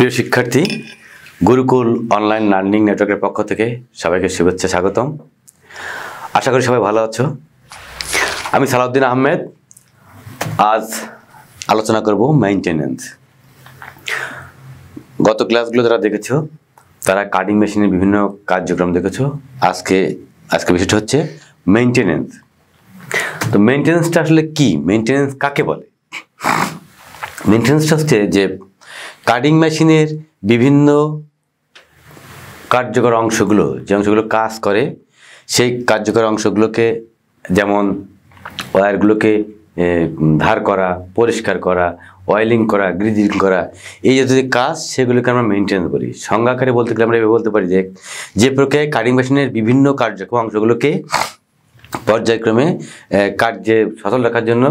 প্রিয় শিক্ষার্থী, Gurukul online learning নেটওয়ার্কের পক্ষ থেকে সবাইকে শুভেচ্ছা স্বাগতম। আশা করি সবাই ভালো আছো। আমি সালাউদ্দিন আহমেদ। আজ আলোচনা করব মেইনটেনেন্স গত ক্লাসগুলো যারা দেখেছ, তারা কাটিং মেশিনের বিভিন্ন কার্যক্রম দেখেছ। আজকে আজকে বিষয়টা হচ্ছে মেইনটেনেন্স তো মেইনটেনেন্সটা আসলে কি? মেইনটেনেন্স কাকে বলে? মেনটেন্যান্সটা হচ্ছে যে কাটিং মেশিনের বিভিন্ন কার্যকর অংশগুলো, যে অংশগুলো কাজ করে, সেই কার্যকর অংশগুলোকে যেমন ওয়্যারগুলোকে ধার করা, পরিষ্কার করা অয়েলিং করা, গ্রিজিং করা, এই যে কাজ সেগুলোকে আমরা মেনটেন্স করি। সংজ্ঞাকারে বলতে গেলে আমরা বলতে পারি যে যে প্রক্রিয়ায় কাটিং মেশিনের বিভিন্ন কার্যক্রম অংশগুলোকে পর্যায়ক্রমে কার্যে সচল রাখার জন্য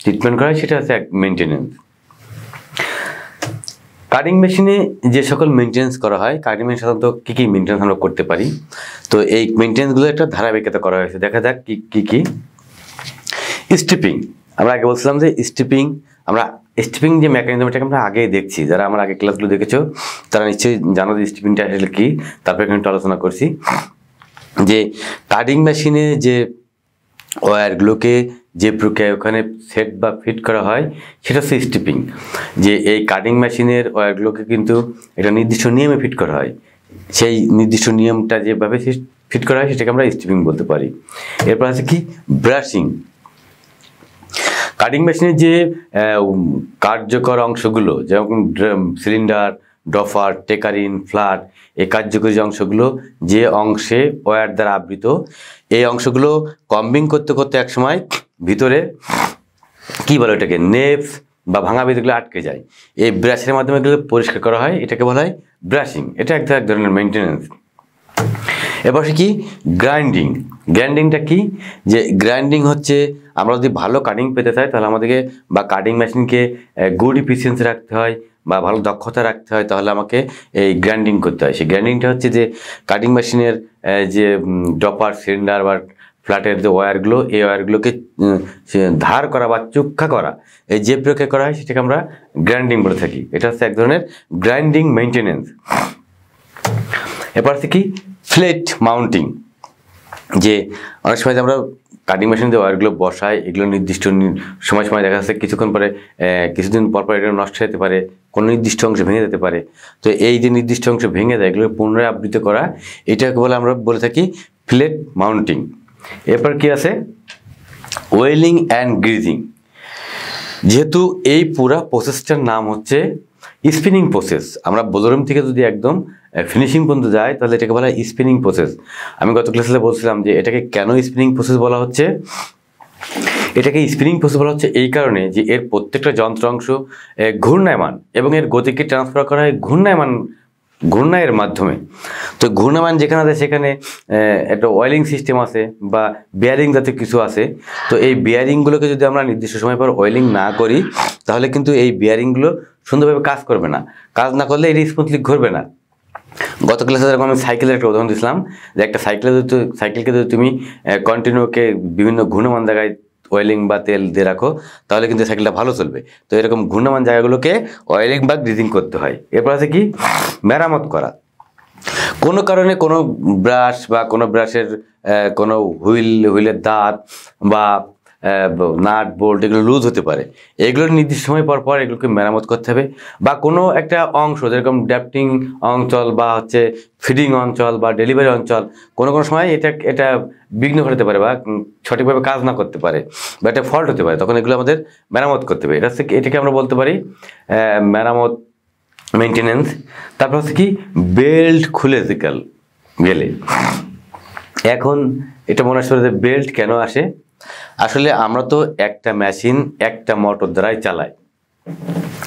ট্রিটমেন্ট করা সেটা হচ্ছে এক মেনটেনেন্স কাটিং মেশিনে যে সকল মেনটেন্স করা হয় কাটিং মেশিন সাধারণত কী কী মেনটেন্স আমরা করতে পারি? তো এই মেনটেন্সগুলো একটা ধারাবাহিকতা করা হয়েছে। দেখা যাক কী কী কী? স্টিপিং আমরা আগে বলছিলাম যে স্টিপিং আমরা স্টিপিং যে মেকানিজম এটাকে আমরা আগেই দেখছি। যারা আমার আগে ক্লাসগুলো দেখেছ, তারা নিশ্চয়ই জানো যে স্টিপিংটা আসলে কী? তারপরে এখানে একটু আলোচনা করছি। যে কাটিং মেশিনে যে ওয়্যারগুলোকে যে প্রক্রিয়ায় ওখানে সেট বা ফিট করা হয়, সেটা হচ্ছে স্টিপিং যে এই কাটিং মেশিনের ওয়্যারগুলোকে কিন্তু একটা নির্দিষ্ট নিয়মে ফিট করা হয়। সেই নির্দিষ্ট নিয়মটা যেভাবে ফিট করা হয়, সেটাকে আমরা স্টিপিং বলতে পারি। এরপর আছে কি? ব্রাশিং কাটিং মেশিনের যে কার্যকর অংশগুলো, যেমন সিলিন্ডার ডফার টেকারিন ফ্ল্যাট এই কার্যকরী অংশগুলো, যে অংশে ওয়্যার দ্বারা আবৃত, এই অংশগুলো কম্বিং করতে করতে একসময় ভিতরে, কি বলে এটাকে নেপস বা ভাঙা বেদগুলো আটকে যায়। এই ব্রাশের মাধ্যমে এগুলো পরিষ্কার করা হয়, এটাকে বলা হয় ব্রাশিং। এটা এক ধরনের মেনটেন্যান্স এবার কি? গ্রাইন্ডিং গ্রাইন্ডিংটা কি? যে গ্রাইন্ডিং হচ্ছে, আমরা যদি ভালো কাটিং পেতে চাই, তাহলে আমাদেরকে বা কাটিং মেশিনকে গুড ইফিসিয়েন্সি রাখতে হয় বা ভালো দক্ষতা রাখতে হয়, তাহলে আমাকে এই গ্রাইন্ডিং করতে হয়। সেই গ্রাইন্ডিংটা হচ্ছে যে কাটিং মেশিনের যে ডপার সিলিন্ডার বা ফ্ল্যাটের যে ওয়্যারগুলো, এই ওয়্যারগুলোকে ধার করা বা চুক্ষা করা, এই যে প্রক্রিয়া করা হয়, সেটাকে আমরা গ্রাইন্ডিং বলে থাকি। এটা হচ্ছে এক ধরনের গ্রাইন্ডিং মেনটেনেন্স এরপর হচ্ছে কি? Flat mounting. যে অনেক সময় আমরা কাটিং মেশিন যে ওয়্যারগুলো বসাই, এগুলো নির্দিষ্ট সময় সময় দেখা যাচ্ছে কিছুক্ষণ পরে কিছুদিন পর পর এটা নষ্ট হতে পারে, কোনো নির্দিষ্ট অংশ ভেঙে যেতে পারে। তো এই যে নির্দিষ্ট অংশ ভেঙে যায় এগুলো পুনরায় আবৃত করা, এটাকে বলে আমরা বলে থাকি ফ্লেট মাউন্টিং। এরপর কি আছে? ওয়েলিং অ্যান্ড গ্রিজিং যেহেতু এই পুরা প্রসেসটার নাম হচ্ছে স্পিনিং প্রসেস আমরা বোলোরম থেকে যদি একদম ফিনিশিং পর্যন্ত যাই, তাহলে এটাকে বলা হয় স্পিনিং প্রসেস আমি গত ক্লাসে বলছিলাম যে এটাকে কেন স্পিনিং প্রসেস বলা হচ্ছে? এটাকে স্পিনিং প্রসেস বলা হচ্ছে এই কারণে যে এর প্রত্যেকটা যন্ত্রাংশ ঘূর্ণায়মান এবং এর গতিকে ট্রান্সফার করা হয় ঘূর্ণায়মান ঘূর্ণায়ের মাধ্যমে। তো ঘূর্ণায়মান যেখানে আছে, সেখানে একটা অয়েলিং সিস্টেম আছে বা বিয়ারিং জাতীয় কিছু আছে। তো এই বিয়ারিংগুলোকে যদি আমরা নির্দিষ্ট সময় পর অয়েলিং না করি, তাহলে কিন্তু এই বিয়ারিংগুলো সুন্দরভাবে কাজ করবে না। কাজ না করলে এটি স্মুথলি ঘুরবে না। গত ক্লাসে যেরকম আমি সাইকেলের একটা উদাহরণ দিয়েছিলাম যে একটা সাইকেলে যদি সাইকেলকে যদি তুমি কন্টিনিউকে বিভিন্ন ঘূর্ণমান জায়গায় অয়েলিং বা তেল দিয়ে রাখো, তাহলে কিন্তু সাইকেলটা ভালো চলবে। তো এরকম ঘূর্ণমান জায়গাগুলোকে অয়েলিং বা গ্রিজিং করতে হয়। এরপর আছে কি? মেরামত করা। কোনো কারণে কোনো ব্রাশ বা কোনো ব্রাশের কোনো হুইল, হুইলের দাঁত বা নাট, বোল্ট এগুলো লুজ হতে পারে। এগুলো নির্দিষ্ট সময় পর পর এগুলোকে মেরামত করতে হবে বা কোনো একটা অংশ, যেরকম ড্যাপটিং অঞ্চল বা হচ্ছে ফিডিং অঞ্চল বা ডেলিভারি অঞ্চল, কোনো কোনো সময় এটা এটা বিঘ্ন ঘটাতে পারে বা সঠিকভাবে কাজ না করতে পারে বা একটা ফল্ট হতে পারে, তখন এগুলো আমাদের মেরামত করতে হবে। এটা হচ্ছে এটাকে আমরা বলতে পারি মেরামত মেনটেনেন্স তারপর হচ্ছে কি, বেল্ট খুলে গেল। এখন এটা মনে আসলে যে বেল্ট কেন আসে? আসলে আমরা তো একটা মেশিন একটা মোটর দ্বারাই চালাই।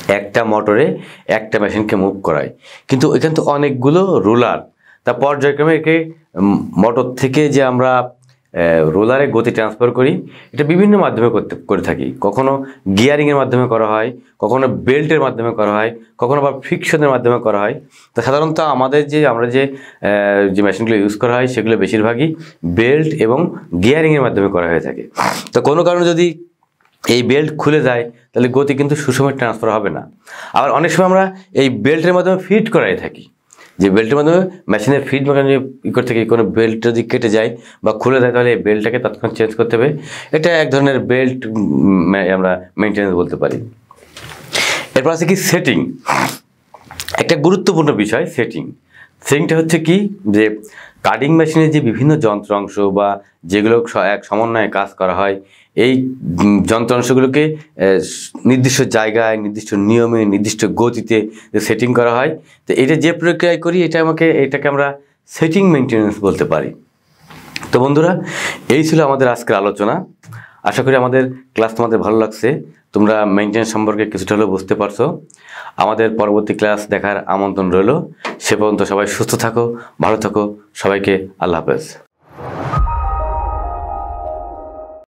একটা মোটরে একটা মেশিনকে মুভ করায় কিন্তু এখানে তো অনেকগুলো রুলার তা পর্যায়ক্রমে একে মোটর থেকে যে আমরা রোলারে গতি ট্রান্সফার করি। এটা বিভিন্ন মাধ্যমে করতে, করে থাকি। কখনো গিয়ারিংয়ের মাধ্যমে করা হয়, কখনো বেল্টের মাধ্যমে করা হয়, কখনো বা ফ্রিকশনের মাধ্যমে করা হয়। তো সাধারণত আমাদের যে, আমরা যে যে মেশিনগুলো ইউজ করা হয়, সেগুলো বেশিরভাগই বেল্ট এবং গিয়ারিংয়ের মাধ্যমে করা হয়ে থাকে। তো কোনো কারণে যদি এই বেল্ট খুলে যায়, তাহলে গতি কিন্তু সুষমে ট্রান্সফার হবে না। আবার অনেক সময় আমরা এই বেল্টের মাধ্যমে ফিট করাই থাকি। যে বেল্টের মাধ্যমে মেশিনের ফিট মেকানিজম ই করতে গিয়ে কোনো বেল্ট যদি কেটে যায় বা খুলে যায়, তাহলে এই বেল্টটাকে তৎক্ষণাৎ চেঞ্জ করতে হবে। এটা এক ধরনের বেল্ট আমরা মেনটেন্যান্স বলতে পারি। এরপর আছে কি সেটিং একটা গুরুত্বপূর্ণ বিষয় সেটিং সেটিংটা হচ্ছে কি? যে কাটিং মেশিনের যে বিভিন্ন যন্ত্রাংশ বা যেগুলো এক সমন্বয়ে কাজ করা হয় এই যন্ত্রাংশগুলোকে নির্দিষ্ট জায়গায়, নির্দিষ্ট নিয়মে, নির্দিষ্ট গতিতে সেটিং করা হয়, তো এটা যে প্রক্রিয়ায় করি, এটা আমাকে, এটাকে আমরা সেটিং মেনটেন্যান্স বলতে পারি। তো বন্ধুরা, এই ছিল আমাদের আজকের আলোচনা। আশা করি আমাদের ক্লাস তোমাদের ভালো লাগছে। তোমরা মেনটেন্স সম্পর্কে কিছুটা হলেও বুঝতে পারছ। আমাদের পরবর্তী ক্লাস দেখার আমন্ত্রণ রইল। সে পর্যন্ত সবাই সুস্থ থাকো, ভালো থাকো। সবাইকে আল্লাহ হাফেজ।